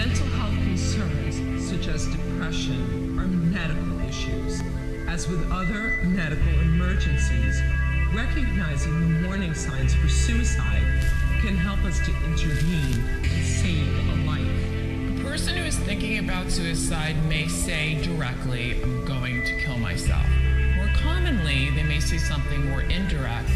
Mental health concerns, such as depression, are medical issues. As with other medical emergencies, recognizing the warning signs for suicide can help us to intervene and save a life. A person who is thinking about suicide may say directly, I'm going to kill myself. More commonly, they may say something more indirect,